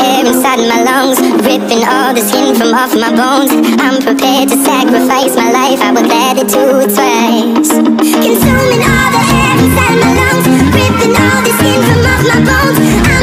air inside my lungs, ripping all the skin from off my bones. I'm prepared to sacrifice my life, I would let it do it twice. Consuming all the air inside my lungs, ripping all the skin from off my bones. I'm